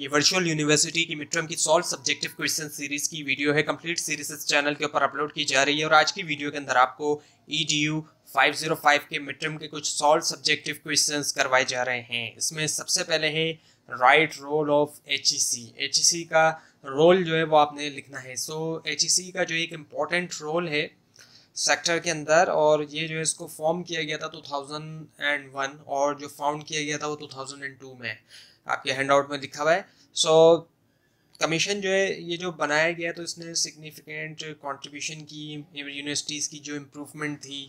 ये virtual university की midterm की सॉल्व सब्जेक्टिव क्वेश्चन सीरीज़ की वीडियो है। कंप्लीट सीरीज़ इस चैनल के ऊपर अपलोड की जा रही है और आज की वीडियो के अंदर आपको E D U five zero five के मिट्रम के कुछ सॉल्व सब्जेक्टिव क्वेश्चन करवाए जा रहे हैं। इसमें सबसे पहले है write role of H E C H E C का रोल जो है वो आपने लिखना है। सो एच ई सी का जो एक इंपॉर्टेंट रोल है सेक्टर के अंदर और ये जो है इसको फॉर्म किया गया था 2001 और जो फाउंड किया गया था वो 2002 में आपके हैंड आउट में लिखा हुआ है। सो कमीशन जो है, ये जो बनाया गया तो इसने सिग्निफिकेंट कंट्रीब्यूशन की यूनिवर्सिटीज़ की जो इम्प्रूवमेंट थी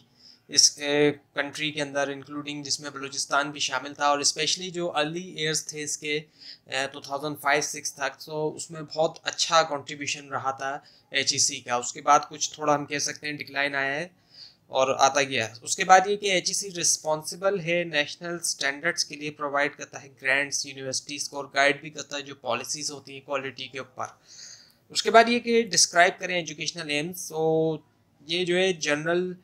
इस कंट्री के अंदर इंक्लूडिंग जिसमें बलूचिस्तान भी शामिल था, और स्पेशली जो अर्ली ईयर्स थे इसके टू थाउज़ेंड फाइव सिक्स तक तो उसमें बहुत अच्छा कंट्रीब्यूशन रहा था एच e का। उसके बाद कुछ थोड़ा हम कह सकते हैं डिक्लाइन आया है और आता गया उसके बाद ये कि एच ई सी रिस्पॉन्सिबल है नेशनल स्टैंडर्ड्स के लिए प्रोवाइड करता है ग्रांट्स यूनिवर्सिटीज़ को और गाइड भी करता है, जो पॉलिसीज़ होती हैं क्वालिटी के ऊपर। उसके बाद ये कि डिस्क्राइब करें एजुकेशनल एम्स तो ये जो है जनरल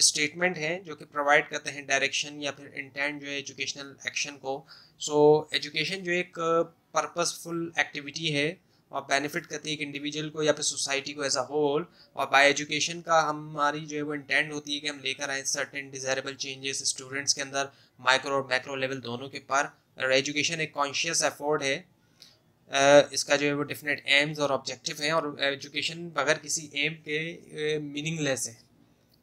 स्टेटमेंट है जो कि प्रोवाइड करते हैं डायरेक्शन या फिर इंटेंट जो है एजुकेशनल एक्शन को। सो so, एजुकेशन जो एक पर्पसफुल एक्टिविटी है और बेनिफिट करती है एक इंडिविजुअल को या फिर सोसाइटी को एज अ होल और बाय एजुकेशन का हमारी जो है वो इंटेंट होती है कि हम लेकर आए सर्टेन डिज़ायरेबल चेंजेस स्टूडेंट्स के अंदर माइक्रो और मैक्रो लेवल दोनों के पर। और एजुकेशन एक कॉन्शियस एफोर्ड है। इसका जो है वो डिफिनेट एम्स और ऑब्जेक्टिव हैं और एजुकेशन बगैर किसी एम के मीनिंगलेस है।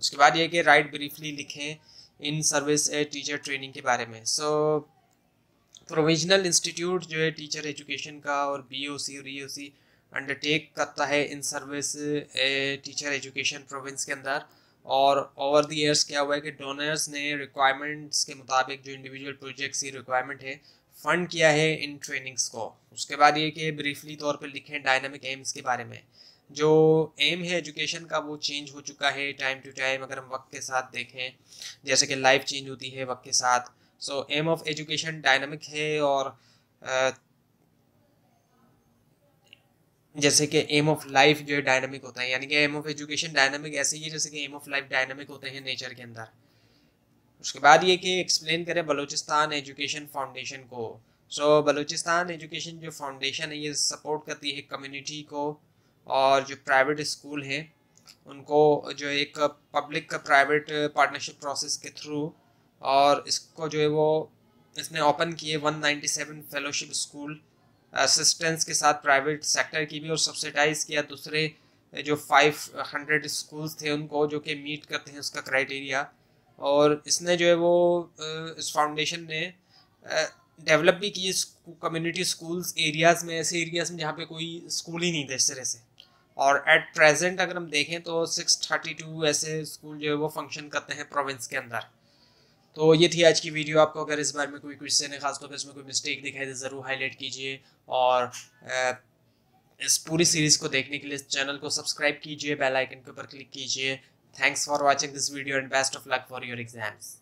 उसके बाद ये कि राइट ब्रीफली लिखें इन सर्विस टीचर ट्रेनिंग के बारे में। सो प्रोविजनल इंस्टीट्यूट जो है टीचर एजुकेशन का और बी ओ सी और ई ओ सी अंडरटेक करता है in service teacher education province के अंदर। और ओवर द ईयर्स क्या हुआ है कि डोनर्स ने रिक्वायरमेंट्स के मुताबिक जो इंडिविजुअल प्रोजेक्ट्स की रिक्वायरमेंट है फंड किया है इन ट्रेनिंग्स को। उसके बाद ये कि ब्रीफली तौर पर लिखें डायनामिक एम्स के बारे में। जो एम है एजुकेशन का वो चेंज हो चुका है टाइम टू टाइम अगर हम वक्त के साथ देखें जैसे कि लाइफ चेंज होती है वक्त के साथ। So aim of education dynamic है और जैसे कि एम ऑफ़ लाइफ जो है डायनामिक होता है। यानी कि एम ऑफ़ एजुकेशन डायनामिक ऐसे ही है जैसे कि एम ऑफ़ लाइफ डायनामिक होते हैं नेचर के अंदर। उसके बाद ये कि एक्सप्लेन करें बलूचिस्तान एजुकेशन फाउंडेशन को। सो so, बलूचिस्तान एजुकेशन जो फाउंडेशन है ये सपोर्ट करती है कम्युनिटी को। और जो प्राइवेट स्कूल हैं, उनको जो एक पब्लिक प्राइवेट पार्टनरशिप प्रोसेस के थ्रू और इसको जो है वो इसने ओपन किए 197 फेलोशिप स्कूल असिस्टेंस के साथ प्राइवेट सेक्टर की भी और सब्सिडाइज किया। दूसरे जो 500 स्कूल्स थे उनको जो कि मीट करते हैं उसका क्राइटेरिया और इसने जो है वो इस फाउंडेशन ने डेवलप भी की कम्युनिटी स्कूल्स एरियाज़ में, ऐसे एरियाज़ में जहाँ पे कोई स्कूल ही नहीं थे इस तरह से। और एट प्रेजेंट अगर हम देखें तो 632 ऐसे स्कूल जो है वो फ़ंक्शन करते हैं प्रोविंस के अंदर। तो ये थी आज की वीडियो आपको अगर इस बारे में कोई क्वेश्चन है, खासतौर पर इसमें कोई मिस्टेक दिखाई दे, ज़रूर हाईलाइट कीजिए और इस पूरी सीरीज़ को देखने के लिए इस चैनल को सब्सक्राइब कीजिए बेल आइकन के ऊपर क्लिक कीजिए। Thanks for watching this video and best of luck for your exams